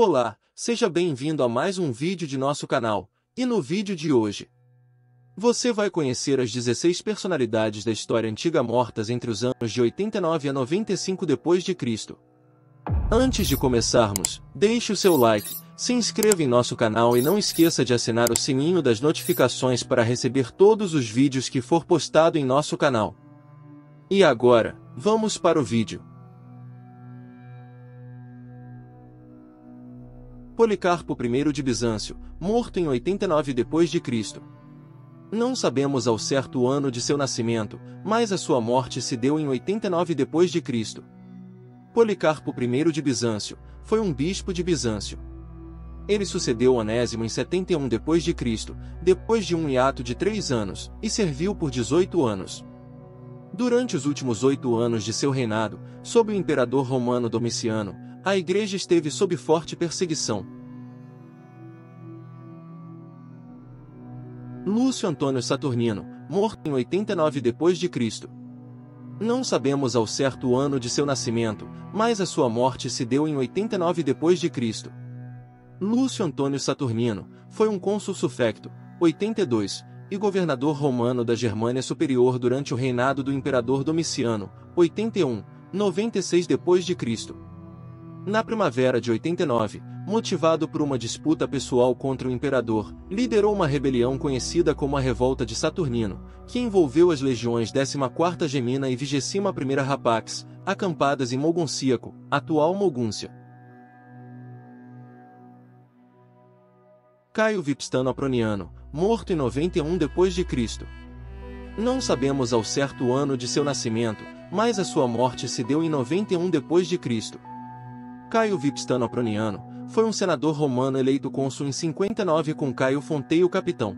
Olá, seja bem-vindo a mais um vídeo de nosso canal, e no vídeo de hoje, você vai conhecer as 16 personalidades da história antiga mortas entre os anos de 89 a 95 depois de Cristo. Antes de começarmos, deixe o seu like, se inscreva em nosso canal e não esqueça de assinar o sininho das notificações para receber todos os vídeos que for postado em nosso canal. E agora, vamos para o vídeo. Policarpo I de Bizâncio, morto em 89 d.C. Não sabemos ao certo o ano de seu nascimento, mas a sua morte se deu em 89 d.C. Policarpo I de Bizâncio foi um bispo de Bizâncio. Ele sucedeu Onésimo em 71 d.C., depois de um hiato de três anos, e serviu por 18 anos. Durante os últimos oito anos de seu reinado, sob o imperador romano Domiciano, a igreja esteve sob forte perseguição. Lúcio Antônio Saturnino, morto em 89 d.C. Não sabemos ao certo o ano de seu nascimento, mas a sua morte se deu em 89 d.C. Lúcio Antônio Saturnino foi um cônsul sufecto, 82, e governador romano da Germânia Superior durante o reinado do imperador Domiciano, 81, 96 d.C. Na primavera de 89, motivado por uma disputa pessoal contra o imperador, liderou uma rebelião conhecida como a Revolta de Saturnino, que envolveu as legiões 14ª Gemina e 21ª Rapax, acampadas em Mogoncíaco, atual Mogúncia. Caio Vipstano Aproniano, morto em 91 d.C. Não sabemos ao certo o ano de seu nascimento, mas a sua morte se deu em 91 d.C. Caio Vipstano Aproniano foi um senador romano eleito cônsul em 59 com Caio Fonteio capitão.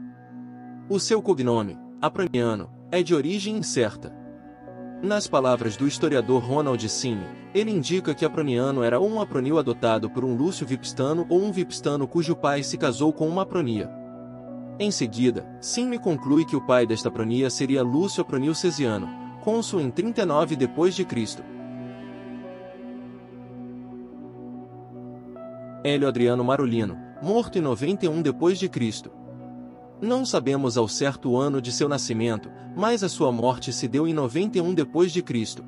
O seu cognome, Aproniano, é de origem incerta. Nas palavras do historiador Ronald Cine, ele indica que Aproniano era um apronio adotado por um Lúcio Vipstano ou um Vipstano cujo pai se casou com uma apronia. Em seguida, Cine conclui que o pai desta apronia seria Lúcio Apronio Cesiano, cônsul em 39 d.C. Hélio Adriano Marulino, morto em 91 d.C. Não sabemos ao certo o ano de seu nascimento, mas a sua morte se deu em 91 d.C.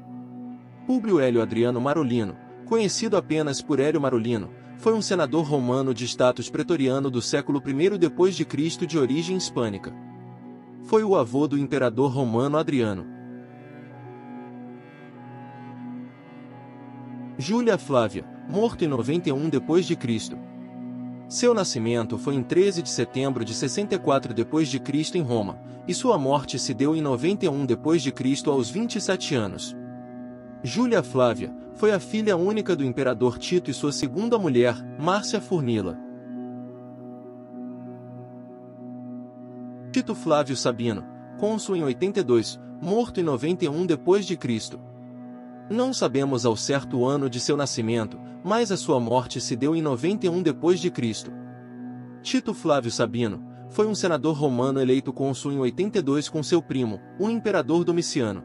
Públio Hélio Adriano Marulino, conhecido apenas por Hélio Marulino, foi um senador romano de status pretoriano do século I d.C. de origem hispânica. Foi o avô do imperador romano Adriano. Júlia Flávia, morto em 91 d.C. Seu nascimento foi em 13 de setembro de 64 d.C. em Roma, e sua morte se deu em 91 d.C. aos 27 anos. Júlia Flávia foi a filha única do imperador Tito e sua segunda mulher, Márcia Furnila. Tito Flávio Sabino, cônsul em 82, morto em 91 d.C. Não sabemos ao certo o ano de seu nascimento, mas a sua morte se deu em 91 d.C. Tito Flávio Sabino foi um senador romano eleito cônsul em 82 com seu primo, o imperador Domiciano.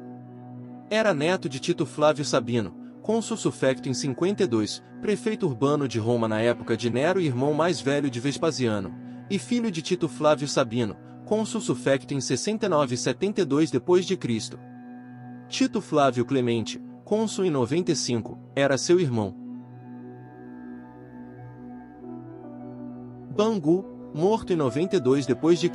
Era neto de Tito Flávio Sabino, cônsul sufecto em 52, prefeito urbano de Roma na época de Nero e irmão mais velho de Vespasiano, e filho de Tito Flávio Sabino, cônsul sufecto em 69 e 72 d.C. Tito Flávio Clemente, cônsul em 95, era seu irmão. Bangu, morto em 92 d.C.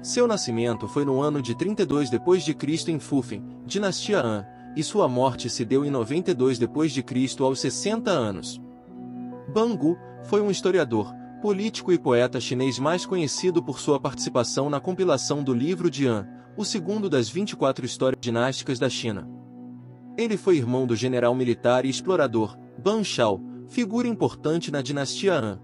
Seu nascimento foi no ano de 32 d.C. em Fufen, dinastia Han, e sua morte se deu em 92 d.C. aos 60 anos. Bangu foi um historiador, político e poeta chinês mais conhecido por sua participação na compilação do livro de Han, o segundo das 24 histórias dinásticas da China. Ele foi irmão do general militar e explorador, Ban Shao, figura importante na dinastia Han.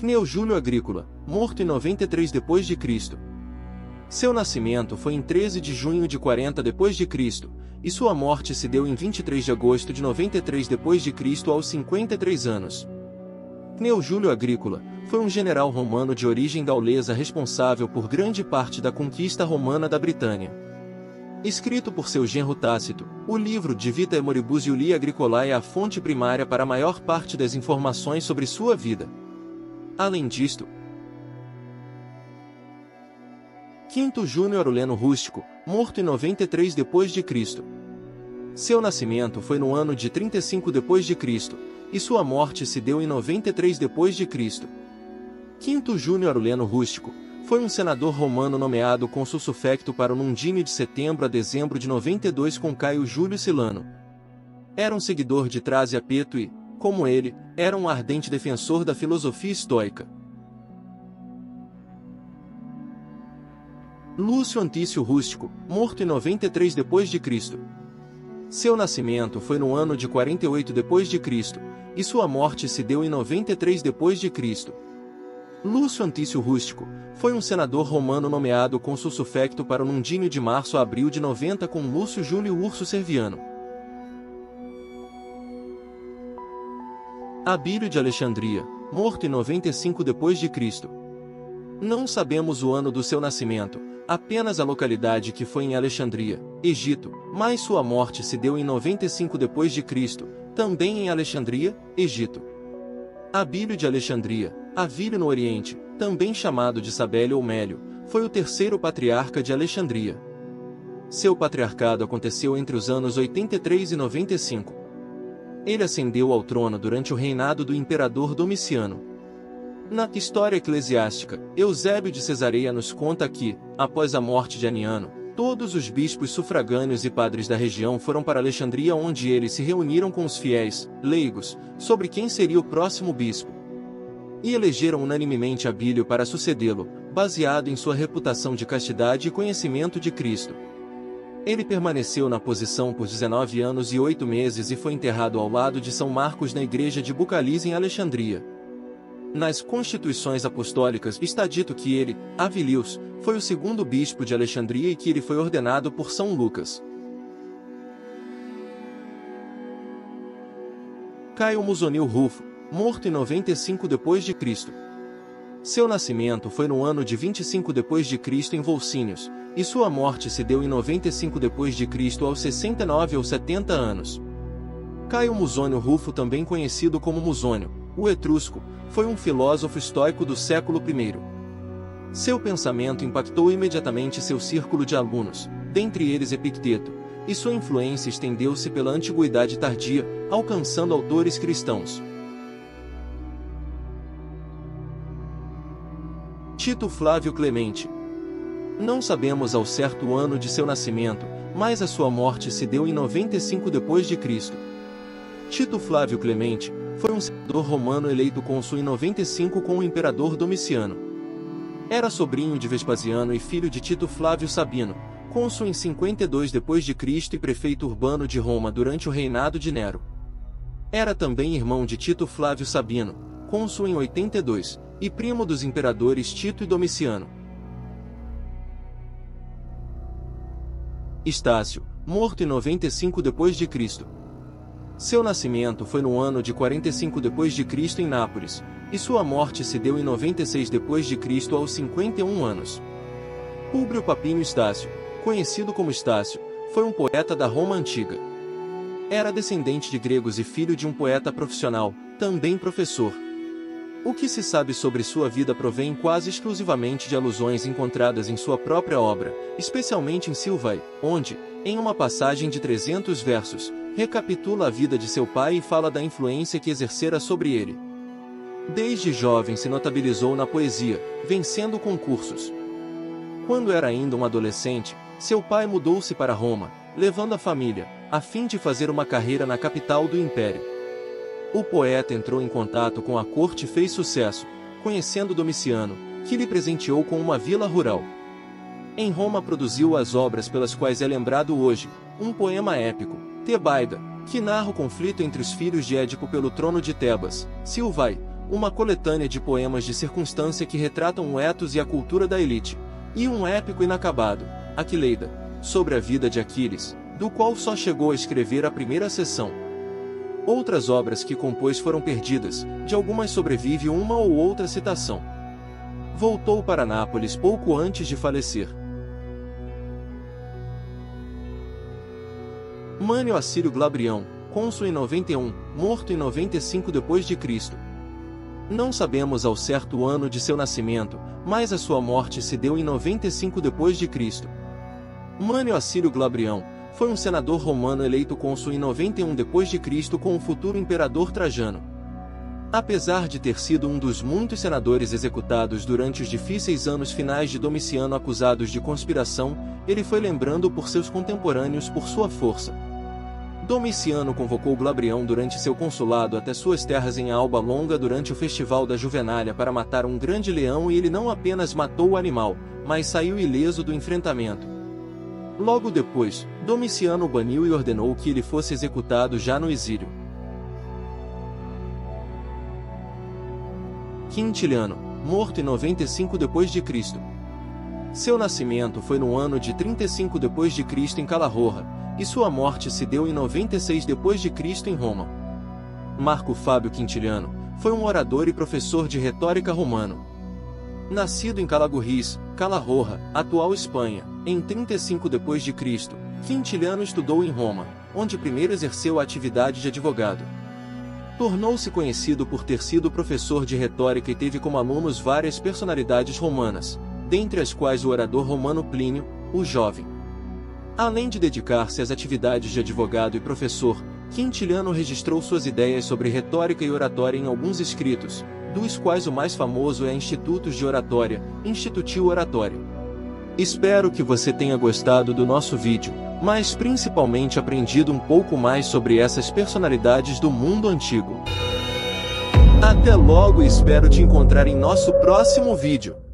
Cneu Júlio Agrícola, morto em 93 d.C. Seu nascimento foi em 13 de junho de 40 d.C., e sua morte se deu em 23 de agosto de 93 d.C. aos 53 anos. Cneu Júlio Agrícola foi um general romano de origem gaulesa responsável por grande parte da conquista romana da Britânia. Escrito por seu genro Tácito, o livro de Vita Moribus Iulia Agricolae é a fonte primária para a maior parte das informações sobre sua vida. Além disto, Quinto Júnior Uleno Rústico, morto em 93 depois de Cristo. Seu nascimento foi no ano de 35 depois de Cristo, e sua morte se deu em 93 depois de Cristo. Quinto Júnior Uleno Rústico, foi um senador romano nomeado consul sufecto para o Nundime de setembro a dezembro de 92 com Caio Júlio Silano. Era um seguidor de Trásia Peto e, como ele, era um ardente defensor da filosofia estoica. Lúcio Antício Rústico, morto em 93 depois de Cristo. Seu nascimento foi no ano de 48 depois de Cristo, e sua morte se deu em 93 depois de Cristo. Lúcio Antício Rústico, foi um senador romano nomeado consul sufecto para o Nundínio de março a abril de 90 com Lúcio Júlio Urso Serviano. Abílio de Alexandria, morto em 95 depois de Cristo. Não sabemos o ano do seu nascimento, apenas a localidade que foi em Alexandria, Egito, mas sua morte se deu em 95 depois de Cristo, também em Alexandria, Egito. Abílio de Alexandria, Avílio no Oriente, também chamado de Sabélio ou Mélio, foi o terceiro patriarca de Alexandria. Seu patriarcado aconteceu entre os anos 83 e 95. Ele ascendeu ao trono durante o reinado do imperador Domiciano. Na história eclesiástica, Eusébio de Cesareia nos conta que, após a morte de Aniano, todos os bispos sufragâneos e padres da região foram para Alexandria onde eles se reuniram com os fiéis, leigos, sobre quem seria o próximo bispo e elegeram unanimemente Abílio para sucedê-lo, baseado em sua reputação de castidade e conhecimento de Cristo. Ele permaneceu na posição por 19 anos e 8 meses e foi enterrado ao lado de São Marcos na igreja de Bucalis em Alexandria. Nas constituições apostólicas está dito que ele, Avilius, foi o segundo bispo de Alexandria e que ele foi ordenado por São Lucas. Caio Musonil Rufo, morto em 95 depois de Cristo. Seu nascimento foi no ano de 25 depois de Cristo em Volcínios, e sua morte se deu em 95 depois de Cristo aos 69 ou 70 anos. Caio Musônio Rufo, também conhecido como Musônio, o etrusco, foi um filósofo estoico do século I. Seu pensamento impactou imediatamente seu círculo de alunos, dentre eles Epicteto, e sua influência estendeu-se pela antiguidade tardia, alcançando autores cristãos. Tito Flávio Clemente. Não sabemos ao certo o ano de seu nascimento, mas a sua morte se deu em 95 depois de Cristo. Tito Flávio Clemente foi um senador romano eleito cônsul em 95 com o imperador Domiciano. Era sobrinho de Vespasiano e filho de Tito Flávio Sabino, cônsul em 52 depois de Cristo e prefeito urbano de Roma durante o reinado de Nero. Era também irmão de Tito Flávio Sabino, cônsul em 82, e primo dos imperadores Tito e Domiciano. Estácio, morto em 95 depois de Cristo. Seu nascimento foi no ano de 45 depois de Cristo em Nápoles, e sua morte se deu em 96 depois de Cristo aos 51 anos. Públio Papinho Estácio, conhecido como Estácio, foi um poeta da Roma antiga. Era descendente de gregos e filho de um poeta profissional, também professor. O que se sabe sobre sua vida provém quase exclusivamente de alusões encontradas em sua própria obra, especialmente em Silvae, onde, em uma passagem de 300 versos, recapitula a vida de seu pai e fala da influência que exercera sobre ele. Desde jovem se notabilizou na poesia, vencendo concursos. Quando era ainda um adolescente, seu pai mudou-se para Roma, levando a família, a fim de fazer uma carreira na capital do império. O poeta entrou em contato com a corte e fez sucesso, conhecendo Domiciano, que lhe presenteou com uma vila rural. Em Roma produziu as obras pelas quais é lembrado hoje, um poema épico, Tebaida, que narra o conflito entre os filhos de Édipo pelo trono de Tebas, Silvai, uma coletânea de poemas de circunstância que retratam o etos e a cultura da elite, e um épico inacabado, Aquileida, sobre a vida de Aquiles, do qual só chegou a escrever a primeira seção. Outras obras que compôs foram perdidas, de algumas sobrevive uma ou outra citação. Voltou para Nápoles pouco antes de falecer. Mânio Assírio Glabrião, cônsul em 91, morto em 95 d.C. Não sabemos ao certo o ano de seu nascimento, mas a sua morte se deu em 95 d.C. Mânio Assírio Glabrião foi um senador romano eleito cônsul em 91 d.C. com o futuro imperador Trajano. Apesar de ter sido um dos muitos senadores executados durante os difíceis anos finais de Domiciano acusados de conspiração, ele foi lembrando por seus contemporâneos por sua força. Domiciano convocou Glabrião durante seu consulado até suas terras em Alba Longa durante o Festival da Juvenália para matar um grande leão e ele não apenas matou o animal, mas saiu ileso do enfrentamento. Logo depois, Domiciano o baniu e ordenou que ele fosse executado já no exílio. Quintiliano, morto em 95 d.C. Seu nascimento foi no ano de 35 d.C. em Calahorra, e sua morte se deu em 96 d.C. em Roma. Marco Fábio Quintiliano foi um orador e professor de retórica romano. Nascido em Calagurris, Calahorra, atual Espanha, em 35 d.C., Quintiliano estudou em Roma, onde primeiro exerceu a atividade de advogado. Tornou-se conhecido por ter sido professor de retórica e teve como alunos várias personalidades romanas, dentre as quais o orador romano Plínio, o jovem. Além de dedicar-se às atividades de advogado e professor, Quintiliano registrou suas ideias sobre retórica e oratória em alguns escritos, dos quais o mais famoso é Institutos de Oratória, Institutio Oratório. Espero que você tenha gostado do nosso vídeo mas principalmente aprendido um pouco mais sobre essas personalidades do mundo antigo. Até logo e espero te encontrar em nosso próximo vídeo.